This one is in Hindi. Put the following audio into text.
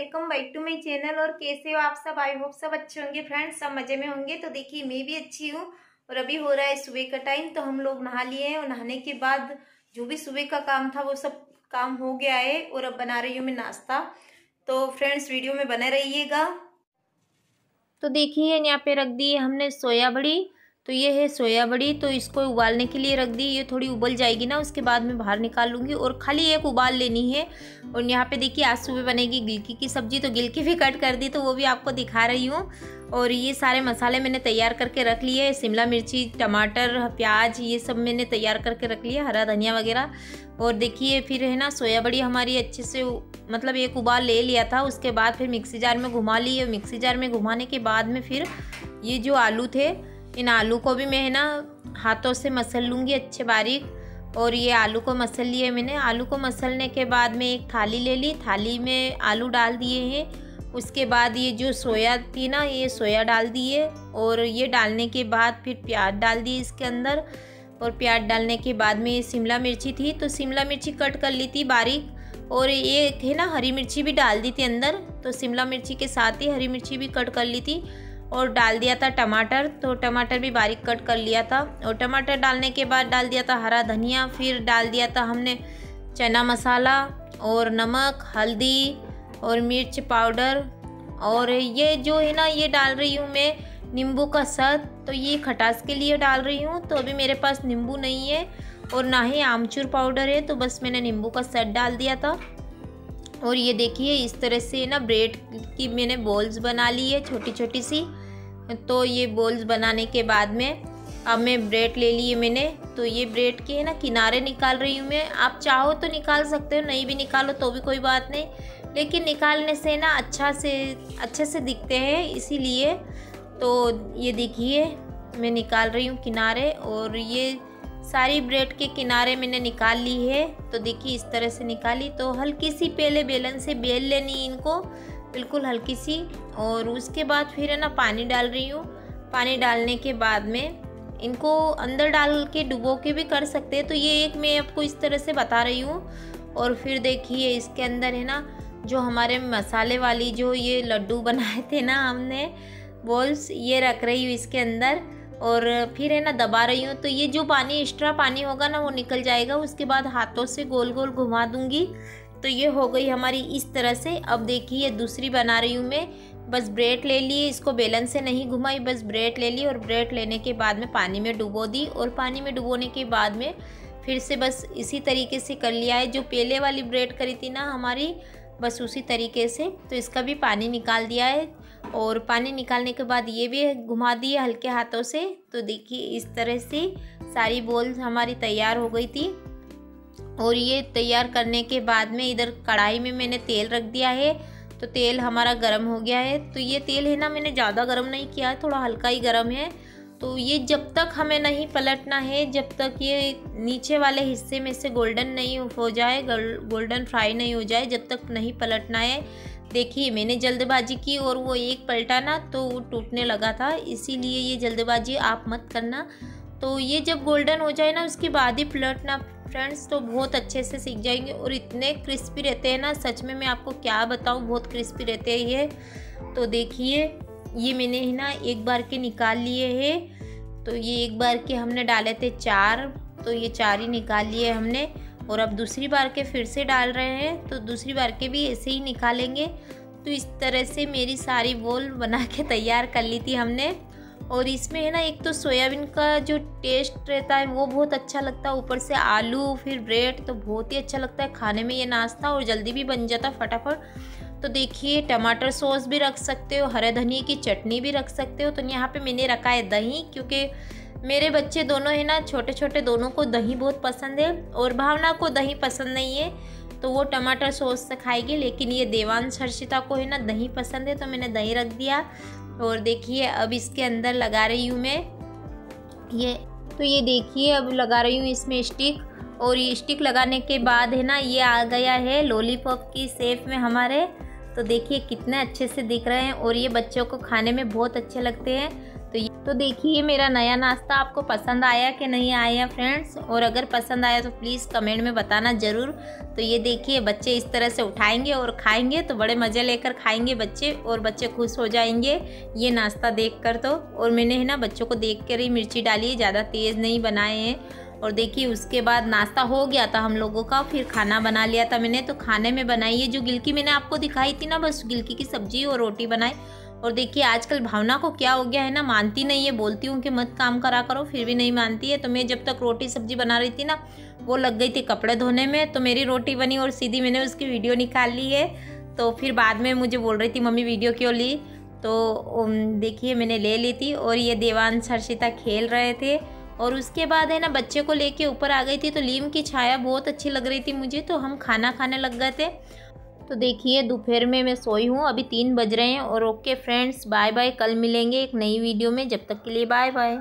Welcome back to my channel और कैसे हो आप सब? आई होप सब अच्छे होंगे फ्रेंड्स सब मज़े में होंगे। तो देखिए, मैं भी अच्छी हूँ और अभी हो रहा है सुबह का टाइम तो हम लोग नहा लिए हैं और नहाने के बाद जो भी सुबह का काम था, वो सब काम हो गया है और अब बना रही हूँ मैं नाश्ता। तो फ्रेंड्स वीडियो में बने रहिएगा। तो देखिए, यहाँ पे रख दी हमने सोया बड़ी। तो ये है सोया बड़ी तो इसको उबालने के लिए रख दी। ये थोड़ी उबल जाएगी ना, उसके बाद मैं बाहर निकाल लूँगी और खाली एक उबाल लेनी है। और यहाँ पे देखिए आज सुबह बनेगी गिलकी की सब्ज़ी तो गिलकी भी कट कर दी तो वो भी आपको दिखा रही हूँ। और ये सारे मसाले मैंने तैयार करके रख लिए शिमला मिर्ची, टमाटर, प्याज, ये सब मैंने तैयार करके रख लिया हरा धनिया वगैरह। और देखिए फिर है ना, सोया बड़ी हमारी अच्छे से मतलब एक उबाल ले लिया था, उसके बाद फिर मिक्सी जार में घुमा ली। और मिक्सी जार में घुमाने के बाद में फिर ये जो आलू थे इन आलू को भी मैं, है ना, हाथों से मसल लूँगी अच्छे बारीक। और ये आलू को मसल लिए मैंने। आलू को मसलने के बाद मैं एक थाली ले ली। थाली में आलू डाल दिए हैं। उसके बाद ये जो सोया थी ना, ये सोया डाल दिए। और ये डालने के बाद फिर प्याज डाल दिए इसके अंदर। और प्याज डालने के बाद में ये शिमला मिर्ची थी। तो शिमला मिर्ची कट कर ली थी बारीक। और ये थे ना, हरी मिर्ची भी डाल दी थी अंदर। तो शिमला मिर्ची के साथ ही हरी मिर्ची भी कट कर ली थी। और डाल दिया था टमाटर तो टमाटर भी बारीक कट कर लिया था। और टमाटर डालने के बाद डाल दिया था हरा धनिया, फिर डाल दिया था हमने चना मसाला और नमक, हल्दी और मिर्च पाउडर। और ये जो है ना, ये डाल रही हूँ मैं नींबू का सद तो ये खटास के लिए डाल रही हूँ। तो अभी मेरे पास नींबू नहीं है और ना ही आमचूर पाउडर है तो बस मैंने नींबू का सद डाल दिया था। और ये देखिए, इस तरह से ना ब्रेड की मैंने बॉल्स बना ली है छोटी छोटी सी। तो ये बॉल्स बनाने के बाद में अब मैं ब्रेड ले लिए मैंने। तो ये ब्रेड के है ना किनारे निकाल रही हूँ मैं। आप चाहो तो निकाल सकते हो, नहीं भी निकालो तो भी कोई बात नहीं। लेकिन निकालने से ना अच्छा से, अच्छे से दिखते हैं, इसीलिए तो ये देखिए, मैं निकाल रही हूँ किनारे और ये सारी ब्रेड के किनारे मैंने निकाल ली है। तो देखिए इस तरह से निकाली। तो हल्की सी पहले बेलन से बेल लेनी इनको। बिल्कुल हल्की सी और उसके बाद फिर है ना पानी डाल रही हूँ। पानी डालने के बाद में इनको अंदर डाल के डुबो के भी कर सकते हैं। तो ये एक मैं आपको इस तरह से बता रही हूँ। और फिर देखिए इसके अंदर है ना जो हमारे मसाले वाली जो ये लड्डू बनाए थे ना हमने, बॉल्स, ये रख रही हूँ इसके अंदर। और फिर है ना दबा रही हूँ। तो ये जो पानी एक्स्ट्रा पानी होगा ना वो निकल जाएगा। उसके बाद हाथों से गोल गोल घुमा दूँगी। तो ये हो गई हमारी इस तरह से। अब देखिए, दूसरी बना रही हूँ मैं। बस ब्रेड ले लिए, इसको बेलन से नहीं घुमाई, बस ब्रेड ले ली और ब्रेड लेने के बाद में पानी में डुबो दी और पानी में डुबोने के बाद में फिर से बस इसी तरीके से कर लिया है। जो पहले वाली ब्रेड करी थी ना हमारी, बस उसी तरीके से। तो इसका भी पानी निकाल दिया है और पानी निकालने के बाद ये भी घुमा दिए हल्के हाथों से। तो देखिए, इस तरह से सारी बोल हमारी तैयार हो गई थी। और ये तैयार करने के बाद में इधर कढ़ाई में मैंने तेल रख दिया है तो तेल हमारा गर्म हो गया है। तो ये तेल है ना, मैंने ज़्यादा गर्म नहीं किया है, थोड़ा हल्का ही गर्म है। तो ये जब तक हमें नहीं पलटना है, जब तक ये नीचे वाले हिस्से में से गोल्डन नहीं हो जाए गोल्डन फ्राई नहीं हो जाए, जब तक नहीं पलटना है। देखिए, मैंने जल्दबाजी की और वो एक पलटा ना तो वो टूटने लगा था। इसीलिए ये जल्दबाजी आप मत करना। तो ये जब गोल्डन हो जाए ना, उसके बाद ही पलटना फ्रेंड्स तो बहुत अच्छे से सीख जाएँगे और इतने क्रिस्पी रहते हैं ना, सच में मैं आपको क्या बताऊँ, बहुत क्रिस्पी रहते हैं ये। तो देखिए, ये मैंने है ना एक बार के निकाल लिए हैं। तो ये एक बार के हमने डाले थे चार तो ये चार ही निकाल लिए हमने। और अब दूसरी बार के फिर से डाल रहे हैं तो दूसरी बार के भी ऐसे ही निकालेंगे। तो इस तरह से मेरी सारी बोल बना के तैयार कर ली थी हमने। और इसमें है ना, एक तो सोयाबीन का जो टेस्ट रहता है, वो बहुत अच्छा लगता है। ऊपर से आलू, फिर ब्रेड तो बहुत ही अच्छा लगता है। खाने में ये नाश्ता और जल्दी भी बन जाता फटाफट। तो देखिए, टमाटर सॉस भी रख सकते हो, हरे धनिया की चटनी भी रख सकते हो। तो यहाँ पे मैंने रखा है दही, क्योंकि मेरे बच्चे दोनों है ना छोटे छोटे दोनों को दही बहुत पसंद है। और भावना को दही पसंद नहीं है तो वो टमाटर सॉस से खाएगी। लेकिन ये देवान हर्षिता को है ना, दही पसंद है तो मैंने दही रख दिया। और देखिए, अब इसके अंदर लगा रही हूँ मैं। ये तो ये देखिए, अब लगा रही हूँ इसमें स्टिक। और ये स्टिक लगाने के बाद है ना, ये आ गया है लॉलीपॉप की सेफ़ में हमारे। तो देखिए, कितने अच्छे से दिख रहे हैं। और ये बच्चों को खाने में बहुत अच्छे लगते हैं। तो देखिए मेरा नया नाश्ता आपको पसंद आया कि नहीं आया फ्रेंड्स? और अगर पसंद आया तो प्लीज़ कमेंट में बताना ज़रूर। तो ये देखिए, बच्चे इस तरह से उठाएँगे और खाएँगे तो बड़े मज़े लेकर खाएँगे बच्चे और बच्चे खुश हो जाएँगे, ये नाश्ता देख कर तो। और मैंने, है ना, बच्चों को देख कर ही मिर्ची डाली है, ज़्यादा तेज़ नहीं बनाए हैं। और देखिए, उसके बाद नाश्ता हो गया था हम लोगों का, फिर खाना बना लिया था मैंने तो खाने में बनाई है जो गिलकी मैंने आपको दिखाई थी ना, बस गिलकी की सब्ज़ी और रोटी बनाई। और देखिए, आजकल भावना को क्या हो गया है ना, मानती नहीं है, बोलती हूँ कि मत काम करा करो, फिर भी नहीं मानती है। तो मैं जब तक रोटी सब्ज़ी बना रही थी ना, वो लग गई थी कपड़े धोने में तो मेरी रोटी बनी और सीधी मैंने उसकी वीडियो निकाल ली है। तो फिर बाद में मुझे बोल रही थी, मम्मी, वीडियो क्यों ली? तो देखिए, मैंने ले ली थी और ये देवांश हर्षिता खेल रहे थे। और उसके बाद है ना, बच्चे को लेके ऊपर आ गई थी तो लीम की छाया बहुत अच्छी लग रही थी मुझे तो हम खाना खाने लग गए थे। तो देखिए, दोपहर में मैं सोई हूँ। अभी तीन बज रहे हैं और ओके फ्रेंड्स बाय बाय कल मिलेंगे एक नई वीडियो में। जब तक के लिए बाय बाय